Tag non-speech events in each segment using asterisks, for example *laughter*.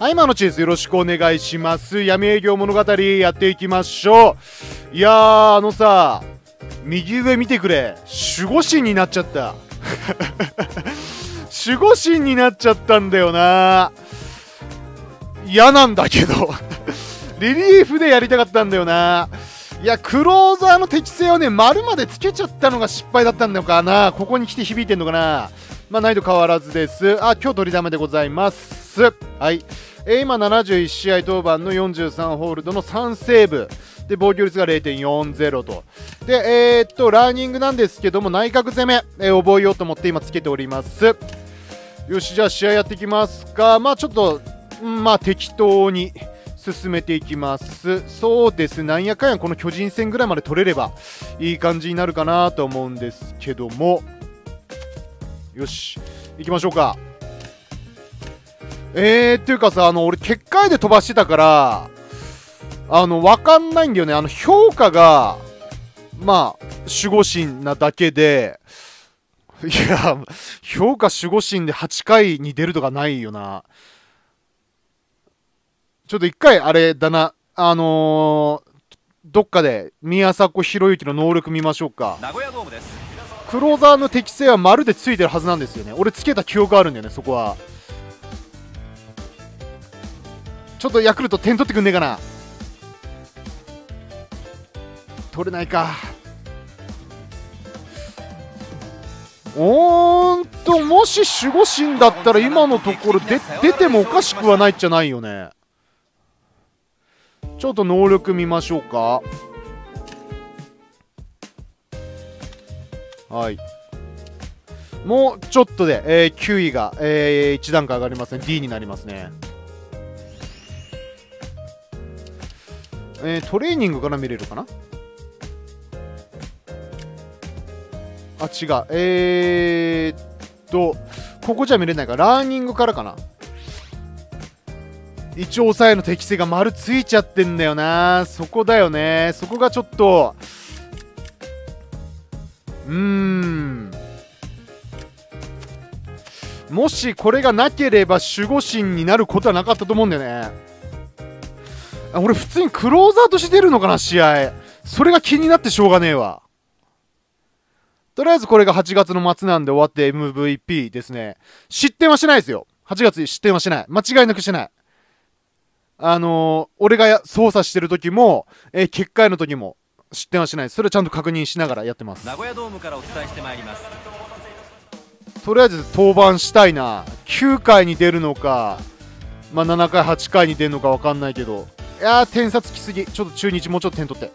はい、今のチーズよろしくお願いします。闇営業物語やっていきましょう。いやー、あのさ、右上見てくれ。守護神になっちゃった。*laughs* 守護神になっちゃったんだよな。嫌なんだけど *laughs* リリーフでやりたかったんだよな。いや、クローザーの適性をね、丸までつけちゃったのが失敗だったんだよかな。ここに来て響いてんのかな。まあ、難易度変わらずです。あ、今日取りだめでございます。はい。えー、今71試合登板の43ホールドの3セーブ。で、防御率が0.40と。で、えー、っと、ラーニングなんですけども、内角攻め、えー、覚えようと思って今つけております。よし、じゃあ試合やっていきますか。まあちょっと、まあ適当に進めていきます。そうです、なんやかんやこの巨人戦ぐらいまで取れればいい感じになるかなと思うんですけども。よし、行きましょうか。えー、っていうかさ、あの、俺、結界で飛ばしてたから、あの、わかんないんだよね。あの、評価が、まあ、守護神なだけで、いや、評価守護神で8回に出るとかないよな。ちょっと一回、あれだな、あのー、どっかで宮迫博之の能力見ましょうか。名古屋ドームです。クローザーの適性はまるでついてるはずなんですよね。俺つけた記憶あるんだよね、そこは。ちょっとヤクルト点取ってくんねえかな。取れないか。おーんともし守護神だったら今のところで出てもおかしくはないじゃないよね。ちょっと能力見ましょうか。はい。もうちょっとで、えー、9位が、えー、1段階上がりますね。D になりますね。えー、トレーニングから見れるかな？あ、違う。えー、っと、ここじゃ見れないから。ラーニングからかな。一応抑えの適性が丸ついちゃってんだよな。そこだよね。そこがちょっと、うーん。もしこれがなければ守護神になることはなかったと思うんだよね。俺普通にクローザーとして出るのかな、試合。それが気になってしょうがねえわ。とりあえずこれが8月の末なんで終わって MVP ですね。失点はしないですよ。8月失点はしない。間違いなくしない。あのー、俺が操作してる時も、えー、結果の時も失点はしない。それはちゃんと確認しながらやってます。名古屋ドームからお伝えしてまいります。とりあえず登板したいな。9回に出るのか、まあ、7回、8回に出るのか分かんないけど、いや点差つきすぎ。ちょっと中日もうちょっと点取って。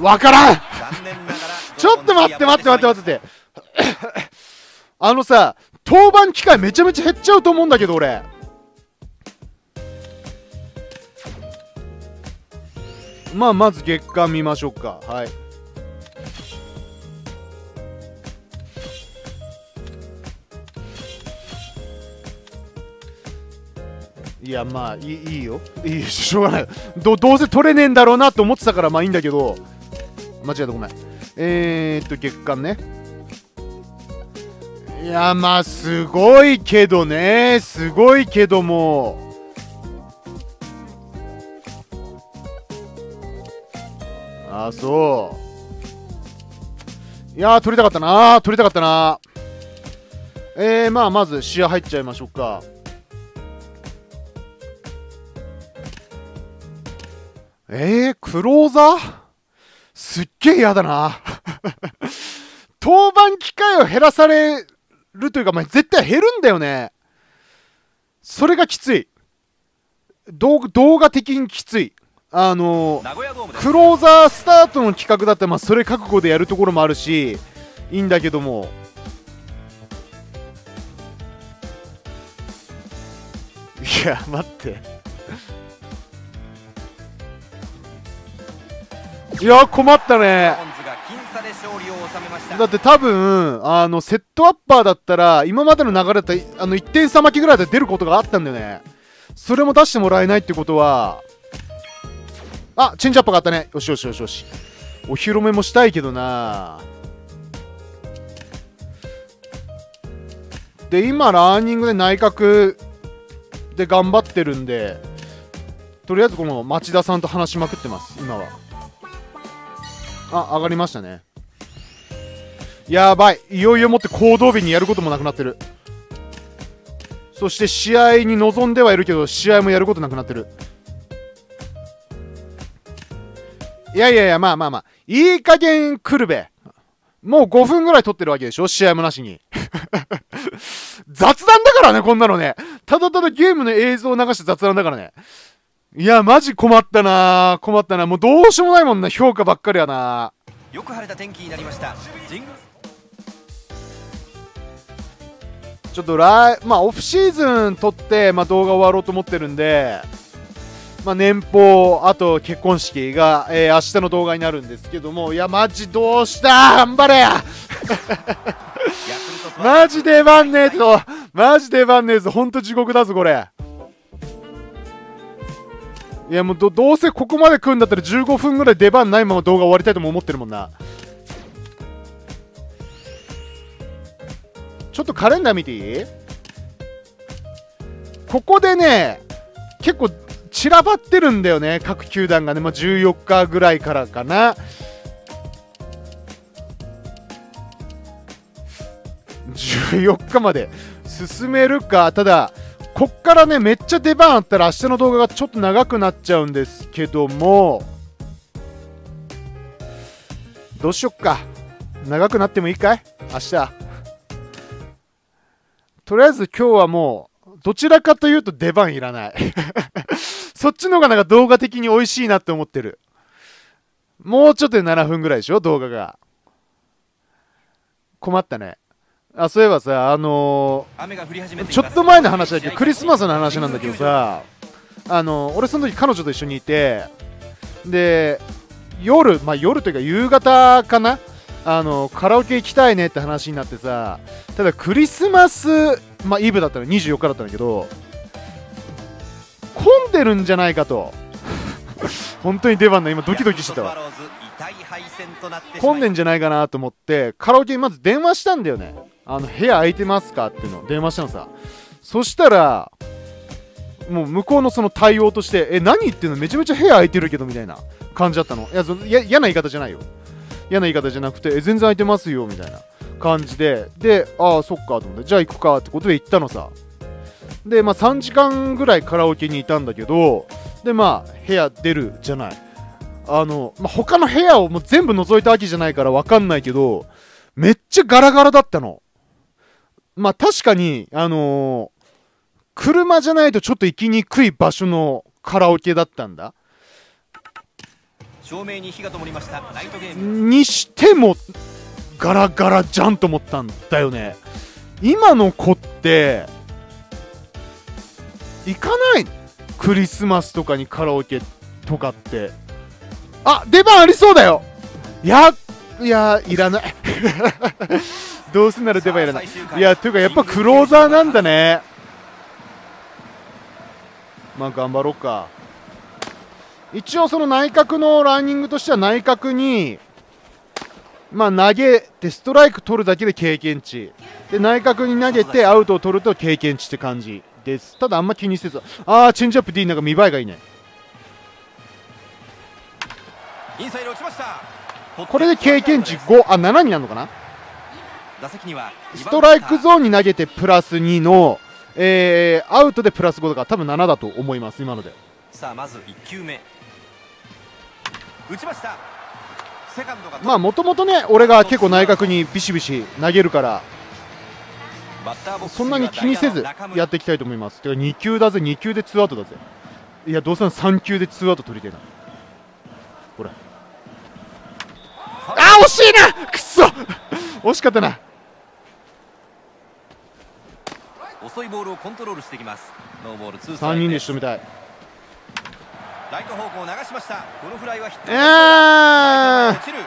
わからん。ちょっと待って待って待って待って。あのさ登板機会めちゃめちゃ減っちゃうと思うんだけど俺。まあまず月間見ましょうか。はい。いやまあいいいいよ。いいしょうがない。どどうせ取れねえんだろうなと思ってたからまあいいんだけど。間違えたごめん。えー、っと月間ね。いやまあすごいけどね。すごいけども。あそう。いや取りたかったな。取りたかったな。えー、まあまず視野入っちゃいましょうか。えー、クローザー？すっげえ嫌だな。*laughs* 登板機会を減らされるというか、まあ、絶対減るんだよね。それがきつい。動画的にきつい。あのクローザースタートの企画だったら、まあ、それ覚悟でやるところもあるし、いいんだけども。いや、待って。いや困ったね。だって多分あのセットアッパーだったら今までの流れだったあの1点差巻きぐらいで出ることがあったんだよね。それも出してもらえないってことは。あチェンジアップがあったね。よしよしよしよし。お披露目もしたいけどな。で今ラーニングで内角で頑張ってるんでとりあえずこの町田さんと話しまくってます今はあ上がりましたね。やばい。いよいよもって行動日にやることもなくなってる。そして試合に臨んではいるけど試合もやることなくなってる。いやいやいやまあまあまあ。いい加減来るべ。もう5分ぐらい撮ってるわけでしょ？試合もなしに。*laughs* 雑談だからねこんなのね。ただただゲームの映像を流して雑談だからね。いやマジ困ったな。困ったな。もうどうしようもないもんな。評価ばっかりやな。よく晴れた天気になりました。ちょっと来、まあ、オフシーズン撮って、まあ、動画終わろうと思ってるんで、まあ、年俸、あと結婚式が、えー明日の動画になるんですけども、いや、マジどうした？頑張れ！マジ出番ねえぞ。マジ出番ねえぞ。ほんと地獄だぞ、これ。いや、もうど、どうせここまで来るんだったら15分ぐらい出番ないまま動画終わりたいとも思ってるもんな。ちょっとカレンダー見ていい？ここでね、結構散らばってるんだよね、各球団がね、まあ、14日ぐらいからかな。14日まで進めるか、ただ、こっからね、めっちゃ出番あったら明日の動画がちょっと長くなっちゃうんですけども、どうしよっか。長くなってもいいかい？明日。とりあえず今日はもう、どちらかというと出番いらない。*laughs* そっちの方がなんか動画的に美味しいなって思ってる。もうちょっとで7分ぐらいでしょ？動画が。困ったね。あ、そういえばさ、あのちょっと前の話だけ？ど、クリスマスの話なんだけどさ、あの俺その時彼女と一緒にいて、で、夜、まあ夜というか夕方かな？あの、カラオケ行きたいねって話になってさ、ただクリスマス、まあイブだったの24日だったんだけど、混んでるんじゃないかと。*laughs* 本当に出番ない。今ドキドキしてたわ。混んでんじゃないかなと思ってカラオケにまず電話したんだよねあの部屋空いてますか？っていうのを電話したのさ。そしたらもう向こうのその対応としてえ何言ってんの？めちゃめちゃ部屋空いてるけどみたいな感じだったの。いやそや嫌な言い方じゃないよ。嫌な言い方じゃなくてえ全然空いてますよみたいな感じで。でああそっかと思って。じゃあ行くかってことで行ったのさ。でまあ3時間ぐらいカラオケにいたんだけどでまあ部屋出るじゃない。あの、まあ、他の部屋をもう全部覗いたわけじゃないから分かんないけど、めっちゃガラガラだったの。まあ確かに、あのー車じゃないとちょっと行きにくい場所のカラオケだったんだ。照明に火が灯りましたナイトゲームにしても、ガラガラじゃんと思ったんだよね。今の子って、行かない？のクリスマスとかにカラオケとかって。あ出番ありそうだよいや、いや、いらない。どうせなら出番いらない。いや、というかやっぱクローザーなんだね。まあ頑張ろうか。一応その内角のランニングとしては内角に、まあ投げてストライク取るだけで経験値。で、内角に投げてアウトを取ると経験値って感じです。ただあんま気にせず。あー、チェンジアップ D なんか見栄えがいいね。これで経験値5、あ、7になるのかな？打席にはストライクゾーンに投げてプラス2の、えー、アウトでプラス5だから多分7だと思います、今ので。さあまず1球目打ちましたセカンドがまあもともとね、俺が結構内角にビシビシ投げるから、そんなに気にせずやっていきたいと思います。てか2球だぜ、2球で2アウトだぜ。いや、どうせなら3球で2アウト取りたいな。ほら。あー、惜しいなくっそ惜しかったな。遅いボールをコントロールしてきます。ノーボールツースト3人で仕留めたい。ライト方向を流しました。このフライはヒット。えー！落ちる。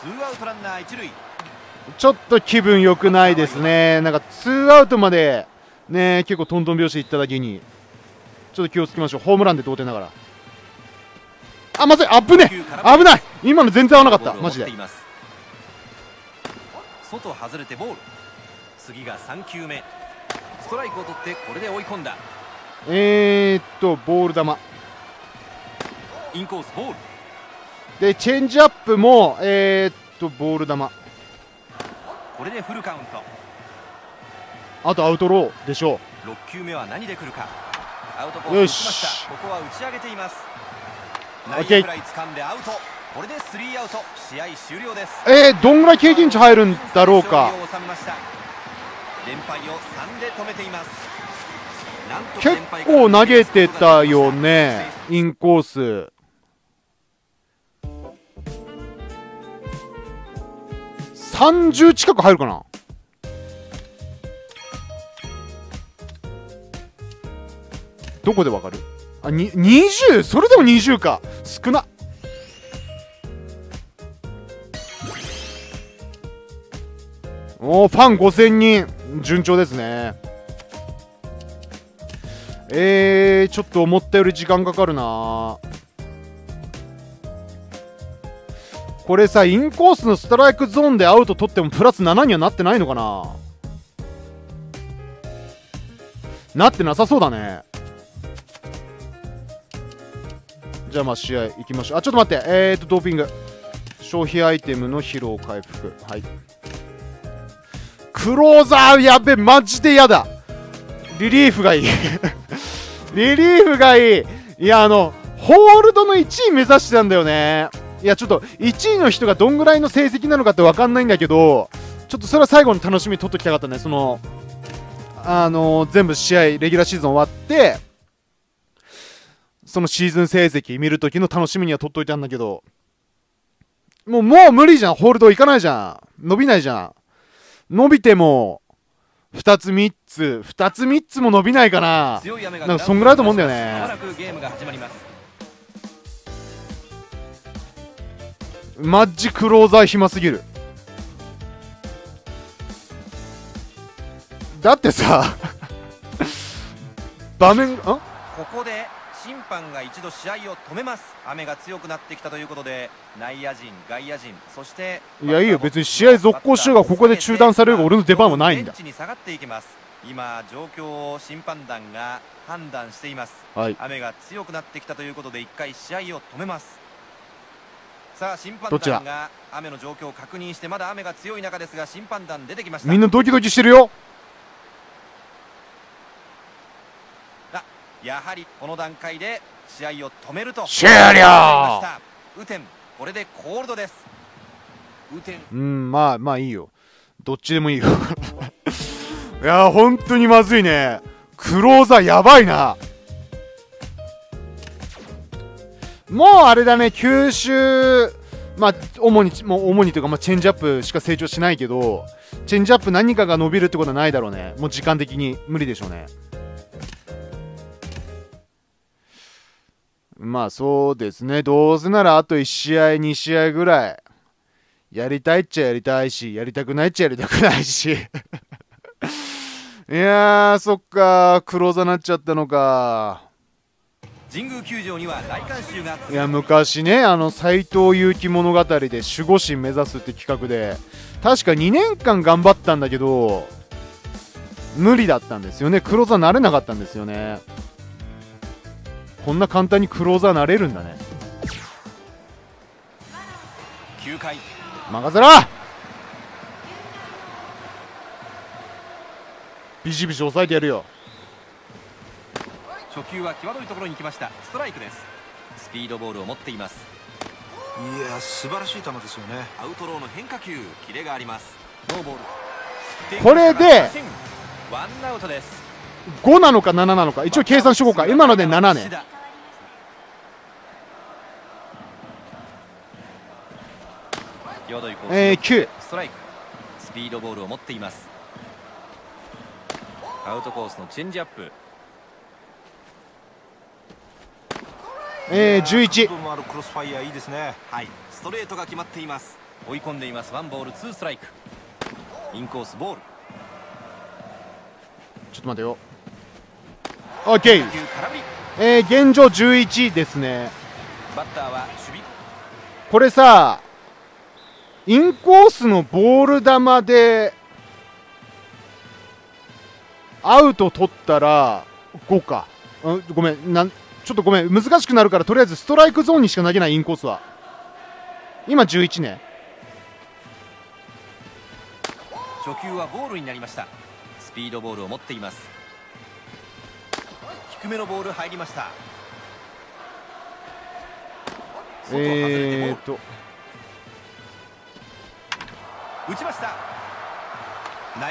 ツーアウトランナー一塁。ちょっと気分良くないですね。なんか2アウトまでね、結構トントン拍子いっただけに、ちょっと気をつけましょう。ホームランで同点だから。あ、まずい。危ねえ！危ない！今の全然合わなかった。マジで。外外れてボール。次が3球目。ストライクを取ってこれで追い込んだ。えー、っとボール球。インコースボール。でチェンジアップもえー、っとボール球。これでフルカウント。あとアウトローでしょ6球目は何で来るか。アウトコースここは打ち上げています。オッケー。内野フライ掴んでアウト。これでスリーアウト。試合終了です。えー、どんぐらい経験値入るんだろうか連敗を3で止めています。結構投げてたよねインコース。30近く入るかな。どこでわかる？あに20それでも20か。少な。おーファン5000人順調ですね。えー、ちょっと思ったより時間かかるな。これさインコースのストライクゾーンでアウト取ってもプラス7にはなってないのかな。なってなさそうだね。じゃあまあ試合行きましょう。あちょっと待って。えーとドーピング。消費アイテムの疲労回復。はい。クローザーやべマジでやだ。リリーフがいい。*laughs* リリーフがいい。いやあのホールドの1位目指してたんだよね。いやちょっと1位の人がどんぐらいの成績なのかって分かんないんだけどちょっとそれは最後の楽しみに取っときたかったね。そのあの全部試合レギュラーシーズン終わってそのシーズン成績見るときの楽しみには取っといたんだけど。もうもう無理じゃん。ホールドいかないじゃん。伸びないじゃん。伸びても2つ3つ2つ3つも伸びないかな強い雨がなんかそんぐらいだと思うんだよね。マッジクローザー暇すぎる。だってさ *laughs* 場面あここで審判が一度試合を止めます。雨が強くなってきたということで内野陣外野陣そしていやいいよ。別に試合続行しようがここで中断されるが俺の出番はないんだ。ベンチに下がっていきます。今状況を審判団が判断しています。はい。雨が強くなってきたということで一回試合を止めます。さあ審判団が雨の状況を確認してまだ雨が強い中ですが審判団出てきました。みんなドキドキしてるよやはりこの段階で試合を止めると終了。雨天これでコールドです。雨天。うんまあまあいいよ。どっちでもいいよ。*laughs* いや本当にまずいね。クローザーやばいな。もうあれだね吸収まあ主にもう主にというか、まあ、チェンジアップしか成長しないけどチェンジアップ何かが伸びるってことはないだろうね。もう時間的に無理でしょうねまあそうですね。どうせならあと1試合2試合ぐらい。やりたいっちゃやりたいしやりたくないっちゃやりたくないし。*laughs* いやーそっか。クローザーなっちゃったのか。神宮球場には大観衆がいや昔ねあの斎藤佑樹物語で守護神目指すって企画で確か2年間頑張ったんだけど無理だったんですよね。クローザーなれなかったんですよねこんな簡単にクローザーなれるんだね。9回。任せろ！ビシビシ抑えてやるよ。初球は際どいところに来ました。ストライクです。スピードボールを持っています。いや素晴らしい球ですよね。アウトローの変化球。キレがあります。ノーボール。これでワンアウトです5なのか7なのか。一応計算しとこうか。今ので7ねえー、9ストライク。スピードボールを持っています。アウトコースのチェンジアップ。えー、11角度のあるクロスファイヤーいいですね。はい。ストレートが決まっています。追い込んでいます。ワンボールツーストライク。インコースボール。ちょっと待てよ OK えー、現状11ですね。バッターは守備これさインコースのボール球でアウト取ったら5か、うん、ごめんなんちょっとごめん難しくなるからとりあえずストライクゾーンにしか投げないインコースは。今11ね。初球はボールになりました。スピードボールを持っています。低めのボール入りました。えー、っと打ちました。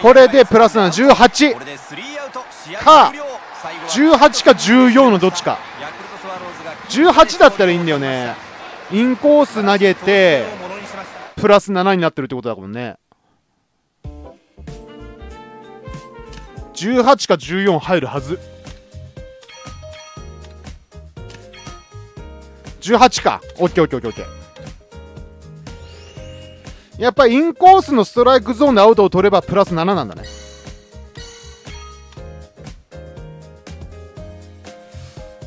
これでプラスな18これでスリーアウト。試合か終了。最後は18か14のどっちか。ヤクルトスワローズが18だったらいいんだよね。インコース投げてプラス7になってるってことだもんね。18か14入るはず18か。オッケーオッケーオッケーオッケー。やっぱりインコースのストライクゾーンでアウトを取ればプラス7なんだね。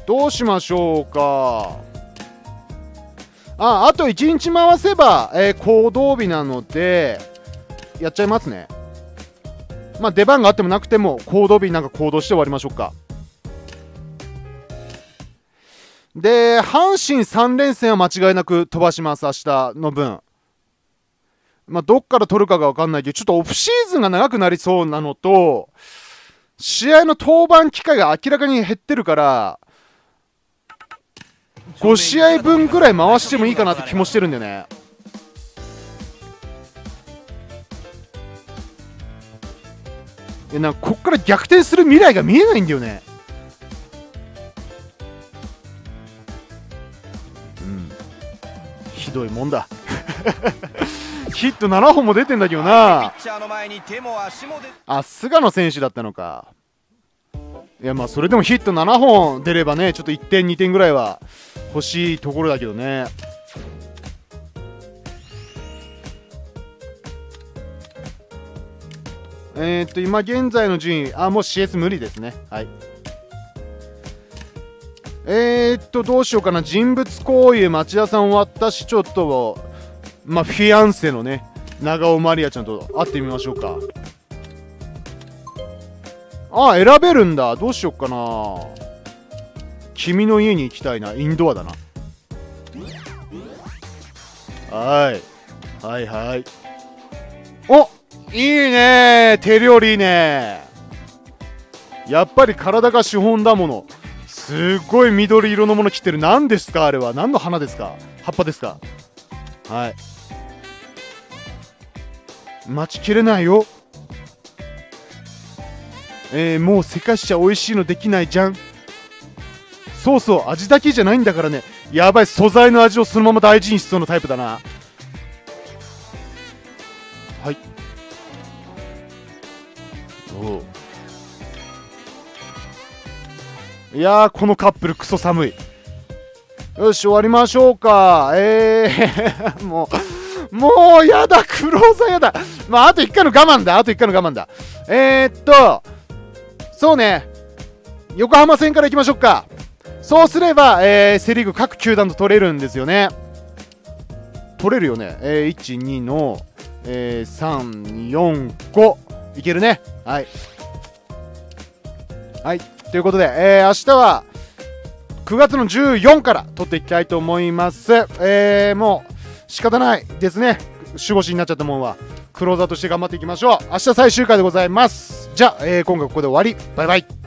どうしましょうか。ああと1日回せば、えー行動日なのでやっちゃいますね。まあ出番があってもなくても行動日なんか行動して終わりましょうか。で阪神3連戦は間違いなく飛ばします明日の分。まあどっから取るかが分かんないけどちょっとオフシーズンが長くなりそうなのと試合の登板機会が明らかに減ってるから5試合分ぐらい回してもいいかなって気もしてるんだよね。いやなんかこっから逆転する未来が見えないんだよね。ひどいもんだ。*laughs* ヒット7本も出てんだけどピな。あ菅野選手だったのか。いやまあそれでもヒット7本出ればねちょっと1点2点ぐらいは欲しいところだけどね。えー、っと今現在の順位あもう CS 無理ですね。はいえー、っとどうしようかな。人物行為町田さん終わったしちょっとまあフィアンセのね長尾まりあちゃんと会ってみましょうか。あ選べるんだ。どうしよっかな。君の家に行きたいな。インドアだな。はい。はいはい。おいいね。手料理いいね。やっぱり体が資本だもの。すごい緑色のもの着てる。何ですか？あれは。何の花ですか？葉っぱですか？はい。待ちきれないよ。えー、もうせかしちゃ美味しいのできないじゃん。そうそう。味だけじゃないんだからね。やばい。素材の味をそのまま大事にしそうなタイプだな。はい。おう。いやーこのカップルクソ寒い。よし終わりましょうか。えー、*laughs* もうもうやだクローザーやだ。まああと1回の我慢だ。あと1回の我慢だ。えー、っとそうね。横浜戦からいきましょうか。そうすれば、えーセ・リーグ各球団と取れるんですよね。取れるよね、えー、12の、えー、345いけるね。はい。はい。ということで、えー明日は9月の14から撮っていきたいと思います。えー、もう仕方ないですね。守護神になっちゃったもんは。クローザーとして頑張っていきましょう。明日最終回でございます。じゃあ、えー今回ここで終わり。バイバイ。